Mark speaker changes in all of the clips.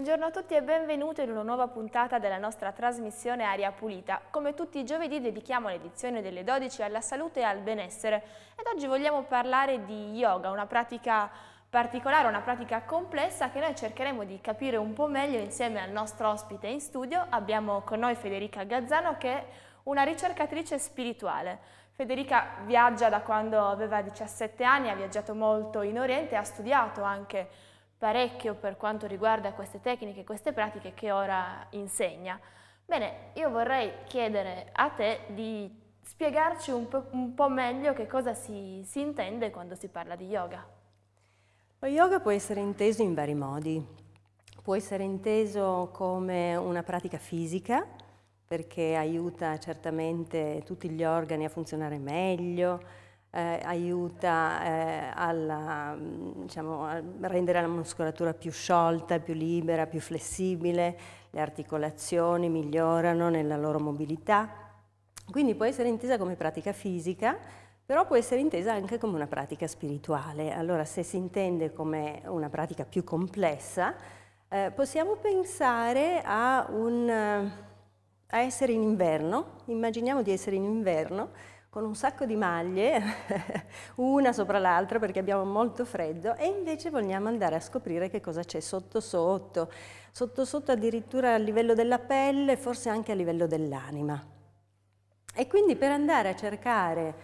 Speaker 1: Buongiorno a tutti e benvenuti in una nuova puntata della nostra trasmissione Aria Pulita. Come tutti i giovedì dedichiamo l'edizione delle 12 alla salute e al benessere ed oggi vogliamo parlare di yoga, una pratica particolare, una pratica complessa che noi cercheremo di capire un po' meglio insieme al nostro ospite in studio. Abbiamo con noi Federica Gazzano che è una ricercatrice spirituale. Federica viaggia da quando aveva 17 anni, ha viaggiato molto in Oriente, ha studiato anche parecchio per quanto riguarda queste tecniche, queste pratiche che ora insegna. Bene, io vorrei chiedere a te di spiegarci un po', un po meglio che cosa si, si intende quando si parla di yoga.
Speaker 2: Lo yoga può essere inteso in vari modi. Può essere inteso come una pratica fisica, perché aiuta certamente tutti gli organi a funzionare meglio, eh, aiuta eh, alla, diciamo, a rendere la muscolatura più sciolta, più libera, più flessibile, le articolazioni migliorano nella loro mobilità. Quindi può essere intesa come pratica fisica, però può essere intesa anche come una pratica spirituale. Allora se si intende come una pratica più complessa, eh, possiamo pensare a, un, a essere in inverno, immaginiamo di essere in inverno, con un sacco di maglie, una sopra l'altra perché abbiamo molto freddo e invece vogliamo andare a scoprire che cosa c'è sotto sotto, sotto sotto addirittura a livello della pelle, forse anche a livello dell'anima. E quindi per andare a cercare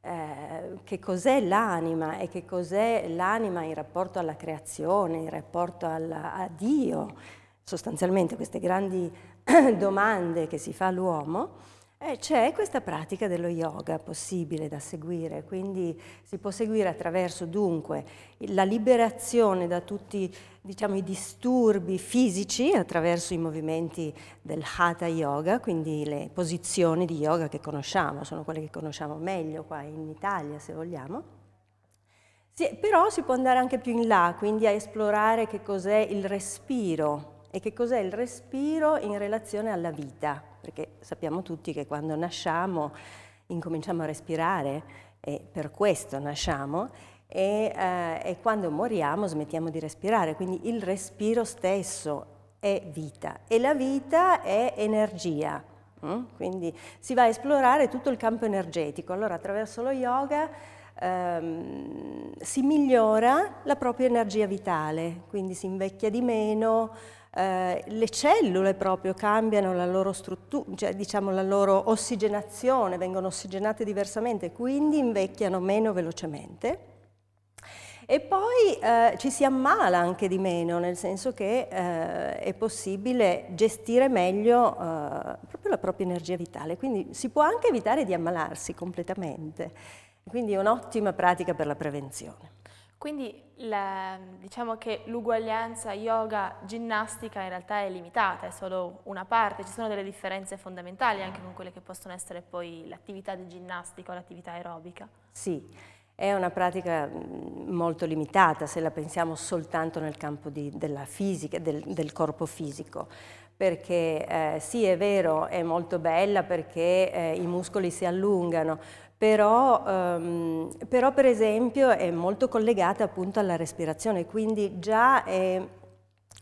Speaker 2: eh, che cos'è l'anima e che cos'è l'anima in rapporto alla creazione, in rapporto alla, a Dio, sostanzialmente queste grandi domande che si fa l'uomo, eh, c'è questa pratica dello yoga possibile da seguire, quindi si può seguire attraverso dunque la liberazione da tutti diciamo, i disturbi fisici attraverso i movimenti del Hatha Yoga, quindi le posizioni di yoga che conosciamo, sono quelle che conosciamo meglio qua in Italia se vogliamo. Sì, però si può andare anche più in là, quindi a esplorare che cos'è il respiro e che cos'è il respiro in relazione alla vita perché sappiamo tutti che quando nasciamo incominciamo a respirare e per questo nasciamo e, eh, e quando moriamo smettiamo di respirare, quindi il respiro stesso è vita e la vita è energia. Mm? Quindi si va a esplorare tutto il campo energetico. Allora attraverso lo yoga ehm, si migliora la propria energia vitale, quindi si invecchia di meno, eh, le cellule proprio cambiano la loro struttura, cioè diciamo la loro ossigenazione, vengono ossigenate diversamente, quindi invecchiano meno velocemente. E poi eh, ci si ammala anche di meno, nel senso che eh, è possibile gestire meglio eh, proprio la propria energia vitale, quindi si può anche evitare di ammalarsi completamente, quindi è un'ottima pratica per la prevenzione.
Speaker 1: Quindi la, diciamo che l'uguaglianza yoga-ginnastica in realtà è limitata, è solo una parte, ci sono delle differenze fondamentali anche con quelle che possono essere poi l'attività di ginnastica o l'attività aerobica.
Speaker 2: Sì, è una pratica molto limitata se la pensiamo soltanto nel campo di, della fisica, del, del corpo fisico perché eh, sì è vero, è molto bella perché eh, i muscoli si allungano, però, um, però, per esempio è molto collegata appunto alla respirazione, quindi già è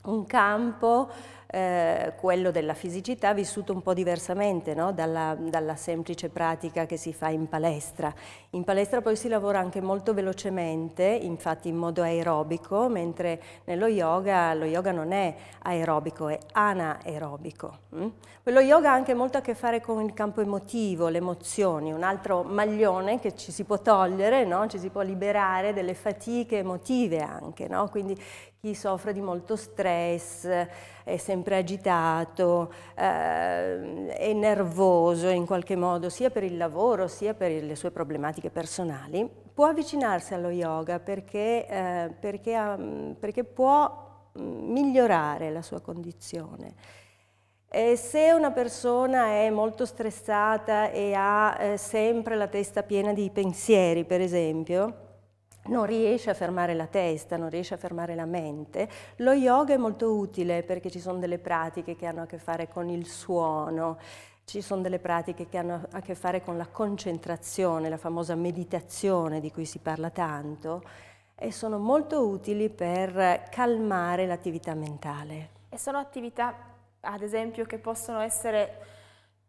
Speaker 2: un campo eh, quello della fisicità vissuto un po' diversamente no? dalla, dalla, semplice pratica che si fa in palestra. In palestra poi si lavora anche molto velocemente, infatti in modo aerobico, mentre nello yoga lo yoga non è aerobico, è anaerobico. Mm? Lo yoga ha anche molto a che fare con il campo emotivo, le emozioni, un altro maglione che ci si può togliere, no? ci si può liberare delle fatiche emotive anche, no? quindi chi soffre di molto stress, è sempre agitato, eh, è nervoso in qualche modo, sia per il lavoro sia per le sue problematiche personali, può avvicinarsi allo yoga perché, eh, perché, ha, perché può mm, migliorare la sua condizione. E se una persona è molto stressata e ha eh, sempre la testa piena di pensieri, per esempio, non riesce a fermare la testa, non riesce a fermare la mente. Lo yoga è molto utile perché ci sono delle pratiche che hanno a che fare con il suono, ci sono delle pratiche che hanno a che fare con la concentrazione, la famosa meditazione di cui si parla tanto e sono molto utili per calmare l'attività mentale.
Speaker 1: E sono attività, ad esempio, che possono essere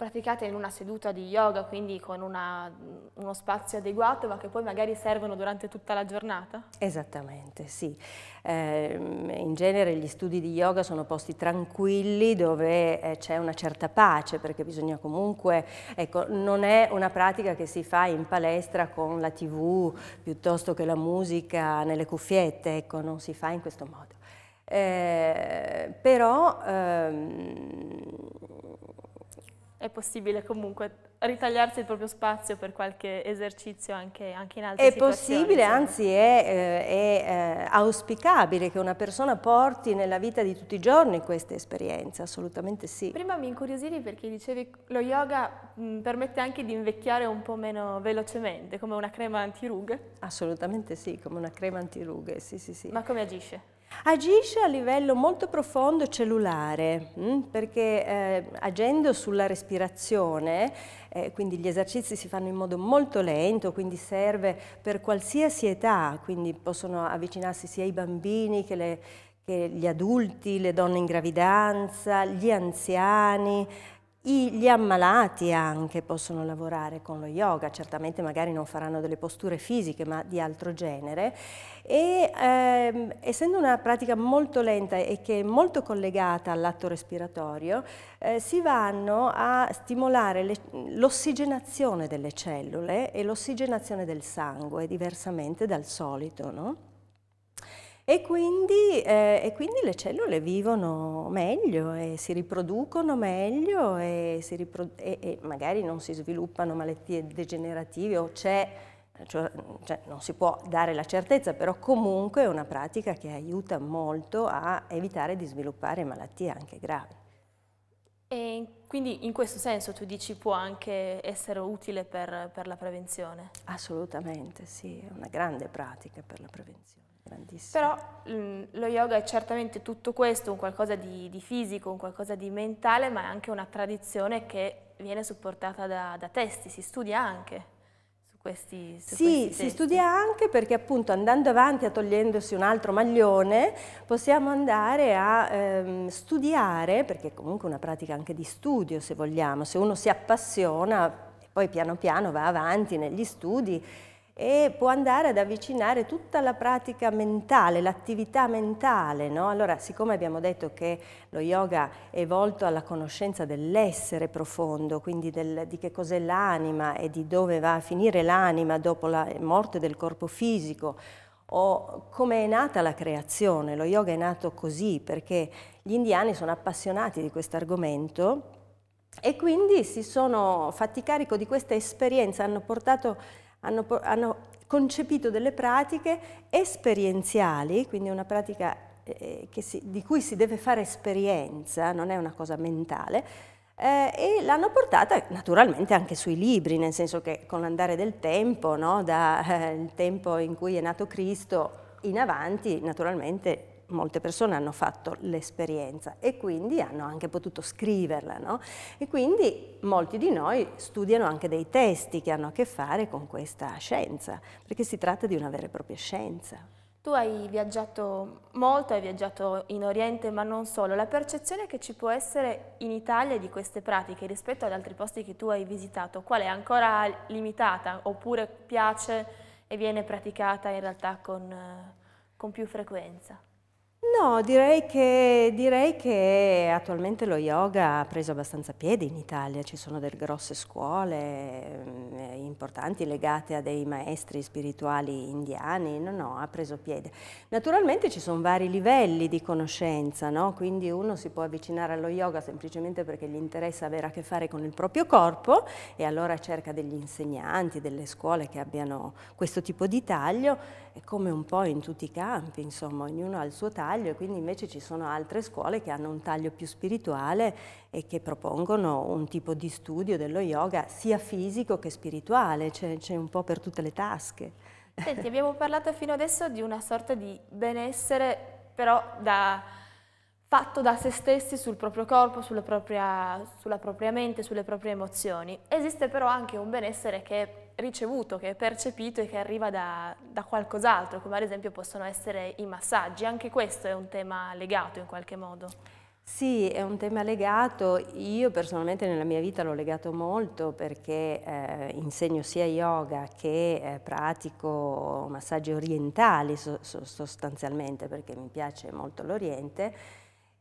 Speaker 1: praticate in una seduta di yoga, quindi con una, uno spazio adeguato, ma che poi magari servono durante tutta la giornata?
Speaker 2: Esattamente, sì. Eh, in genere gli studi di yoga sono posti tranquilli dove eh, c'è una certa pace, perché bisogna comunque, ecco, non è una pratica che si fa in palestra con la tv piuttosto che la musica nelle cuffiette, ecco, non si fa in questo modo. Eh, però ehm,
Speaker 1: è possibile comunque ritagliarsi il proprio spazio per qualche esercizio anche, anche in altre
Speaker 2: è situazioni. È possibile, insomma. anzi è, eh, è eh, auspicabile che una persona porti nella vita di tutti i giorni queste esperienze, assolutamente sì.
Speaker 1: Prima mi incuriosivi perché dicevi lo yoga mh, permette anche di invecchiare un po' meno velocemente, come una crema antirughe?
Speaker 2: Assolutamente sì, come una crema antirughe, sì sì sì.
Speaker 1: Ma come agisce?
Speaker 2: Agisce a livello molto profondo cellulare? Mm, perché eh, agendo sulla respirazione, eh, quindi gli esercizi si fanno in modo molto lento, quindi serve per qualsiasi età, quindi possono avvicinarsi sia i bambini che, le, che gli adulti, le donne in gravidanza, gli anziani, gli ammalati anche possono lavorare con lo yoga, certamente magari non faranno delle posture fisiche ma di altro genere e ehm, essendo una pratica molto lenta e che è molto collegata all'atto respiratorio eh, si vanno a stimolare l'ossigenazione delle cellule e l'ossigenazione del sangue diversamente dal solito. No? E quindi, eh, e quindi, le cellule vivono meglio e si riproducono meglio e, si ripro e, e magari non si sviluppano malattie degenerative o c'è, cioè, cioè, non si può dare la certezza, però comunque è una pratica che aiuta molto a evitare di sviluppare malattie anche gravi.
Speaker 1: E quindi in questo senso tu dici può anche essere utile per, per la prevenzione?
Speaker 2: Assolutamente, sì, è una grande pratica per la prevenzione.
Speaker 1: Però mh, mm, lo yoga è certamente tutto questo, un qualcosa di, di, fisico, un qualcosa di mentale, ma è anche una tradizione che viene supportata da, da testi, si studia anche. Su questi, su
Speaker 2: sì, si studia anche perché appunto andando avanti a togliendosi un altro maglione possiamo andare a ehm, studiare, perché è comunque una pratica anche di studio se vogliamo, se uno si appassiona poi piano piano va avanti negli studi e può andare ad avvicinare tutta la pratica mentale, l'attività mentale. No? Allora, siccome abbiamo detto che lo yoga è volto alla conoscenza dell'essere profondo, quindi del, di che cos'è l'anima e di dove va a finire l'anima dopo la morte del corpo fisico, o come è nata la creazione, lo yoga è nato così perché gli indiani sono appassionati di questo argomento e quindi si sono fatti carico di questa esperienza, hanno portato hanno, hanno concepito delle pratiche esperienziali, quindi una pratica eh, si, di cui si deve fare esperienza, non è una cosa mentale, eh, e l'hanno portata naturalmente anche sui libri, nel senso che con l'andare del tempo, no, dal eh, tempo in cui è nato Cristo in avanti, naturalmente molte persone hanno fatto l'esperienza e quindi hanno anche potuto scriverla, no? E quindi molti di noi studiano anche dei testi che hanno a che fare con questa scienza, perché si tratta di una vera e propria scienza.
Speaker 1: Tu hai viaggiato molto, hai viaggiato in Oriente, ma non solo. La percezione che ci può essere in Italia di queste pratiche rispetto ad altri posti che tu hai visitato, qual è? Ancora limitata oppure piace e viene praticata in realtà con, con più frequenza?
Speaker 2: No, direi che, direi che, attualmente lo yoga ha preso abbastanza piede in Italia, ci sono delle grosse scuole eh, importanti legate a dei maestri spirituali indiani, no, no, ha preso piede. Naturalmente ci sono vari livelli di conoscenza, no? quindi uno si può avvicinare allo yoga semplicemente perché gli interessa avere a che fare con il proprio corpo e allora cerca degli insegnanti, delle scuole che abbiano questo tipo di taglio, è come un po' in tutti i campi, insomma, ognuno ha il suo taglio taglio e quindi invece ci sono altre scuole che hanno un taglio più spirituale e che propongono un tipo di studio dello yoga sia fisico che spirituale, c'è, un po' per tutte le tasche.
Speaker 1: Senti, abbiamo parlato fino adesso di una sorta di benessere però da, fatto da se stessi sul proprio corpo, sulla propria, sulla propria mente, sulle proprie emozioni. Esiste però anche un benessere che ricevuto, che è percepito e che arriva da, da qualcos'altro, come ad esempio possono essere i massaggi. Anche questo è un tema legato in qualche modo.
Speaker 2: Sì, è un tema legato, io personalmente nella mia vita l'ho legato molto perché eh, insegno sia yoga che eh, pratico massaggi orientali so, so, sostanzialmente perché mi piace molto l'Oriente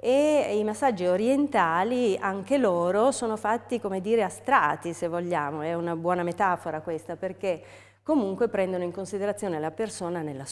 Speaker 2: e i massaggi orientali anche loro sono fatti come dire astratti se vogliamo, è una buona metafora questa perché comunque prendono in considerazione la persona nella